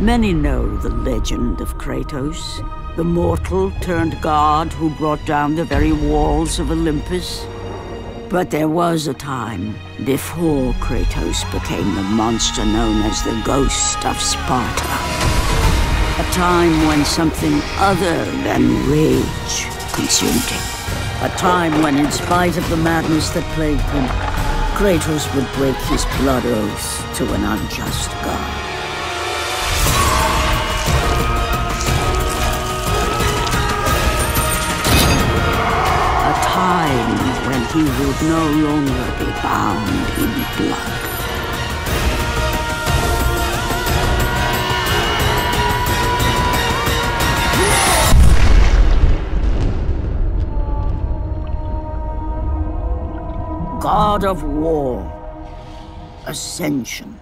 Many know the legend of Kratos, the mortal turned god who brought down the very walls of Olympus. But there was a time before Kratos became the monster known as the Ghost of Sparta. A time when something other than rage consumed him. A time when, in spite of the madness that plagued him, Kratos would break his blood oath to an unjust god. He would no longer be bound in blood. God of War, Ascension.